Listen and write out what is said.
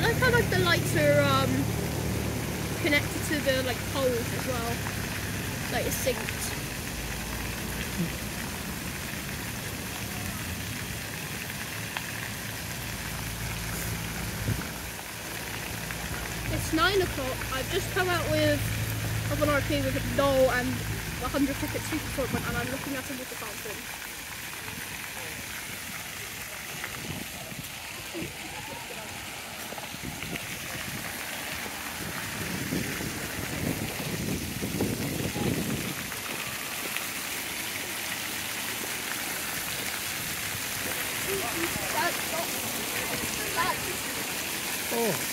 how like the lights are um connected to the like poles as well. Like it's synced. It's nine o'clock. I've just come out with of an RP with a doll and 100 ticket super appointment and I'm looking at a water fountain. Oh.